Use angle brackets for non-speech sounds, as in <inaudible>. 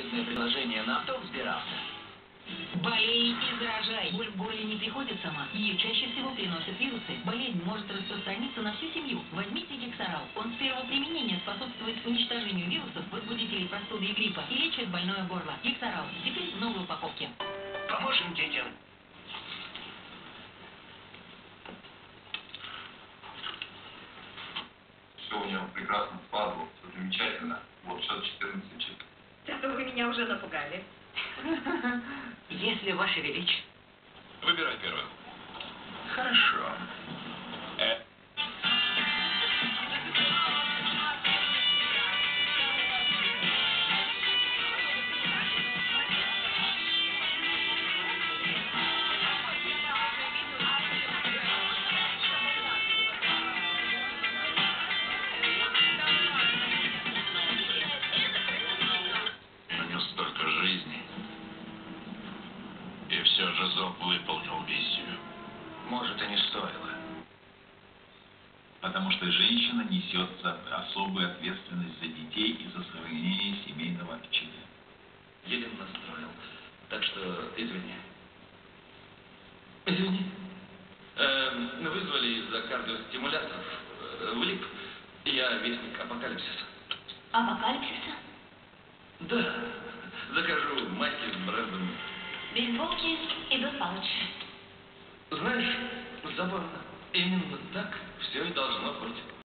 А кто взбирался? Болей и заражай. Боль горле не приходит сама. Ее чаще всего приносят вирусы. Болезнь может распространиться на всю семью. Возьмите гексорал. Он с первого применения способствует уничтожению вирусов, возбудителей простуды и гриппа и лечит больное горло. Гексорал. Теперь в новой упаковке. Поможем детям. Все у него прекрасно складывалось, все замечательно. Вот счет 14 чисто. Уже напугали. <laughs> <laughs> Если Ваше Величество. Выбирай первым. Зоб выполнил миссию. Может, и не стоило. потому что женщина несет особую ответственность за детей и за сохранение семейного очага. Елен настроил. Так что извини. Извини. Эм, вызвали из-за кардиостимуляторов. Э, влип. Я вестник апокалипсиса. Апокалипсиса? Да. Закажу майки с брендом. Бейсболки и Билл Палыч. Знаешь, забавно. Именно так все и должно быть.